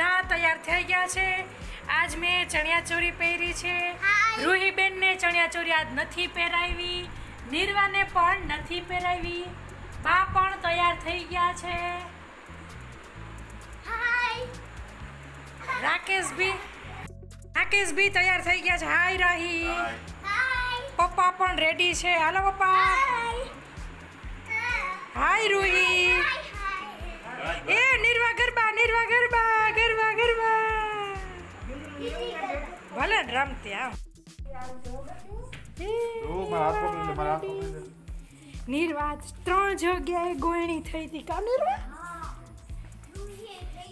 બધા તૈયાર થઈ ગયા છે. આજ મેં ચણિયાચોળી પહેરી છે. રૂહીબેનને ચણિયાચોળી આજ નથી પહેરાવી. નિર્વાને પણ નથી પહેરાવી. બા પણ તૈયાર થઈ ગયા છે. રાકેશ ભી રાકેશ ભી તૈયાર થઈ ગયા છે. હાય રાહી. પપ્પા પણ રેડી છે. હાલો પપ્પા. હાય. રૂહી. એ નિર્વા ગરબા નિર્વા ગરબા ગરબા. ભલે રમતી આવ ઓ મારા હાથ પકડી લે મારા હાથ પકડી લે નિર્વા ત્રણ જગ્યાએ ગોયણી થઈ હતી કા નિર્વા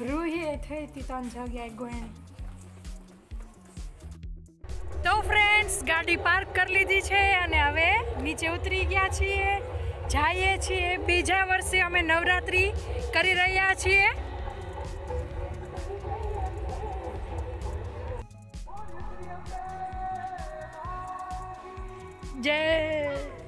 રૂહી થઈ હતી ત્રણ જગ્યાએ ગોયણી તો ફ્રેન્ડ્સ ગાડી પાર્ક કરી લીધી છે અને હવે નીચે ઉતરી ગયા છીએ. જઈએ છીએ. બીજા વર્ષે અમે નવરાત્રિ કરી રહ્યા છીએ. Yay!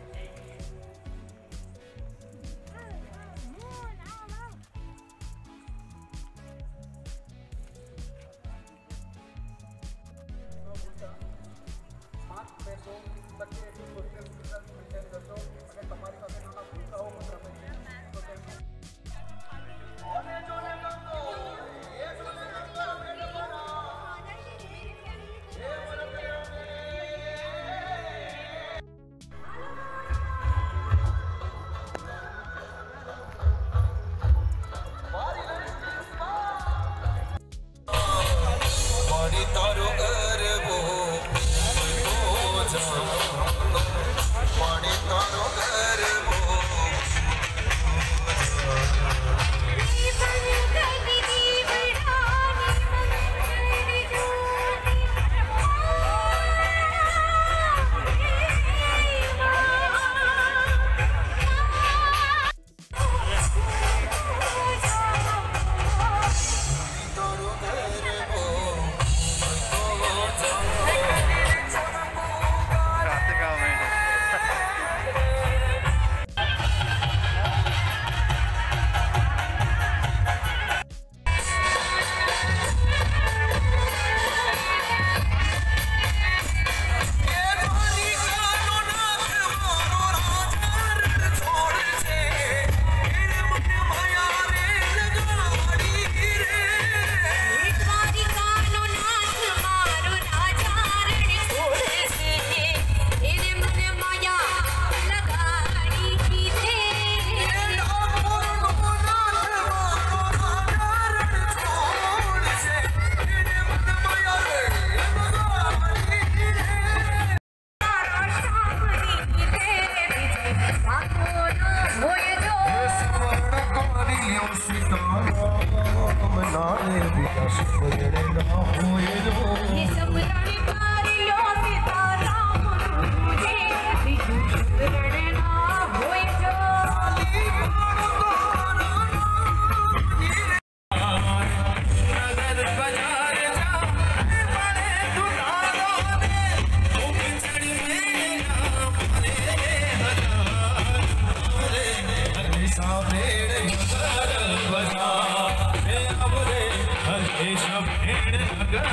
દેશ ભેણ નગર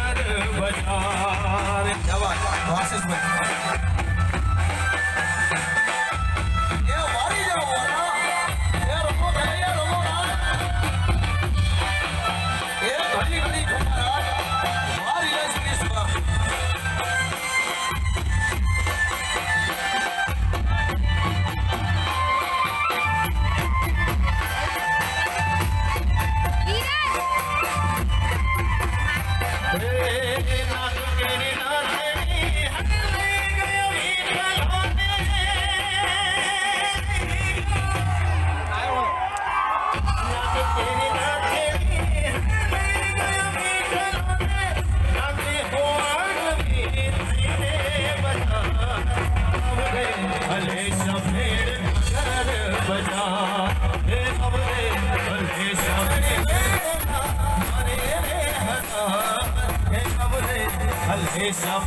બજાર. જવા વાસસ બજાર બજા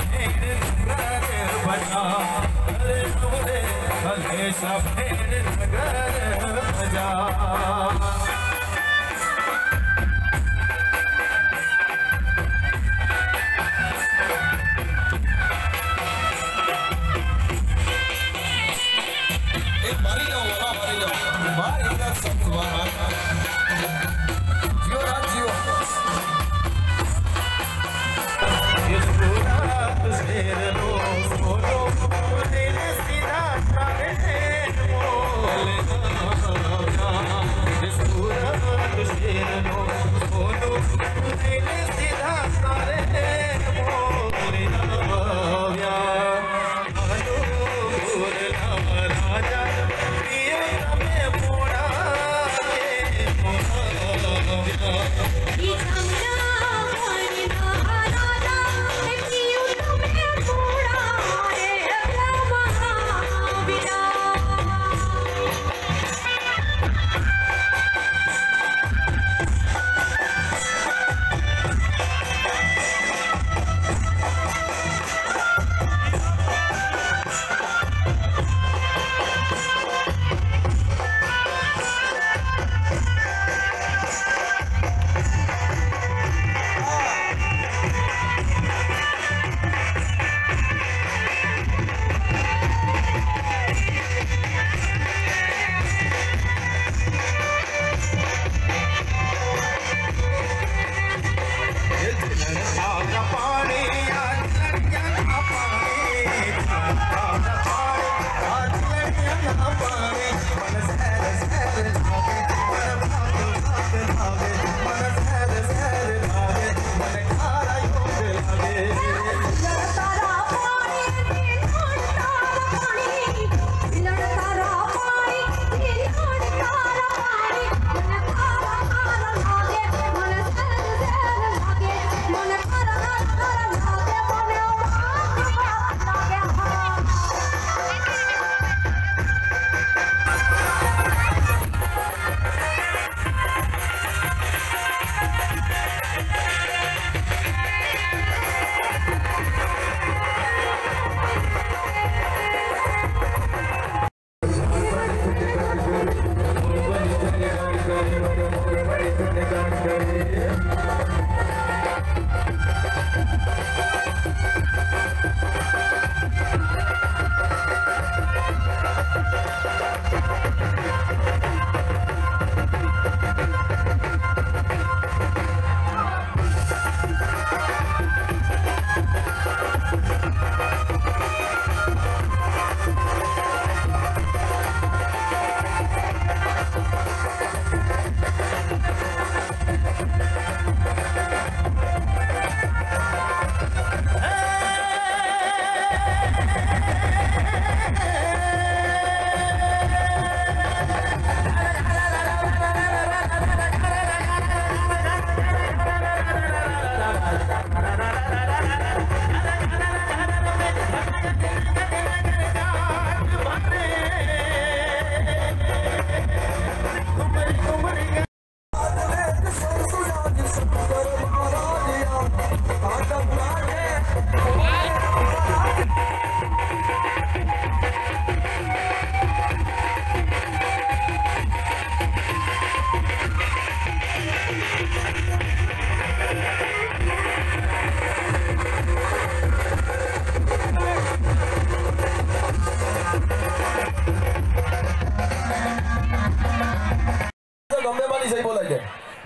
ગમે માની જઈ બોલાય છે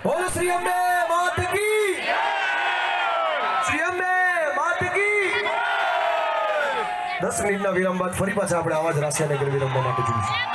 બોલો શ્રી અંબે માત કી શ્રી અંબે માત કી દસ મિનિટના વિરામ બાદ ફરી પાછા આપણે આવા જ રાસિયાનગર વિરમવા માટે જોઈશું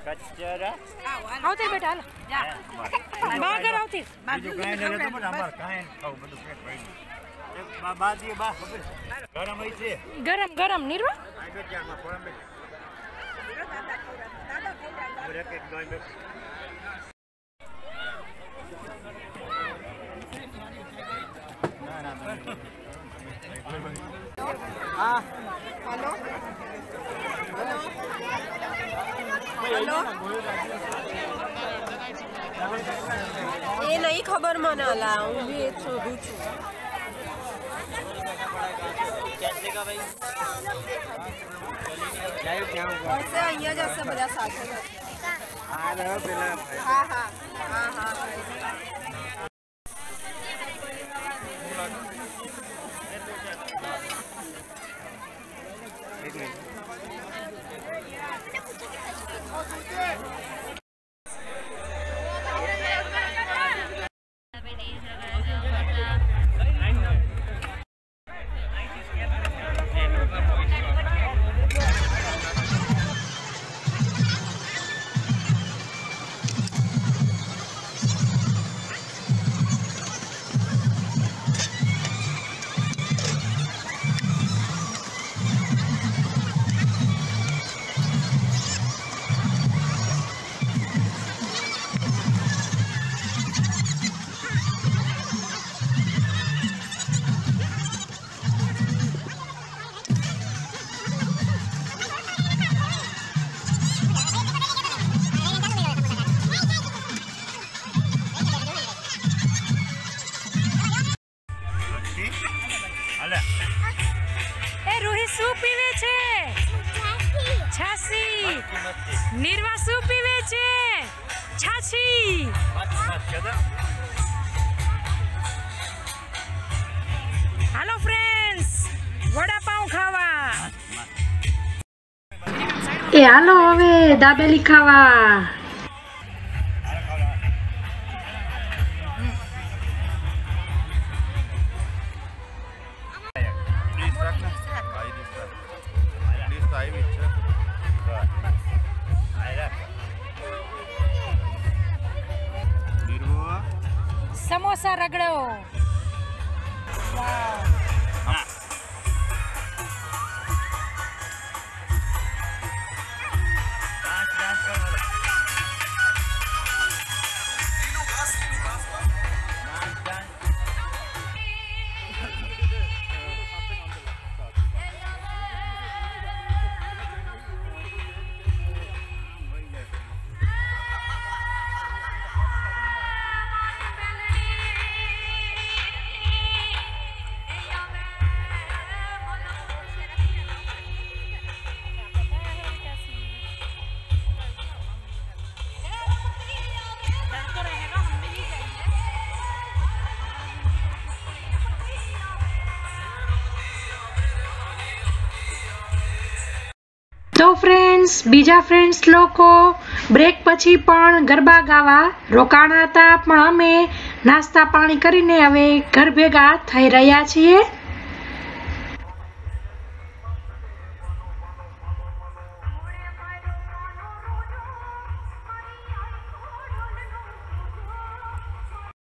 કચરા આવતી બેટા હાલ. બાગર આવતી. બીજું બા દીએ બા ગરમ ગરમ ગરમ નિર્વા? હા. હલો હલો એ નહીં ખબર મને અલા હું બી એ જ શોધું છું હશે અહીંયા જ હશે બધા સાથે હા હા હા હા એ હાલો હવે દાબેલી સમોસા રગડો. તો ફ્રેન્ડ્સ બીજા ફ્રેન્ડ્સ લોકો બ્રેક પછી પણ ગરબા ગાવા, રોકાણા હતા, પણ અમે નાસ્તા પાણી કરીને હવે ઘર ભેગા થઈ રહ્યા છીએ.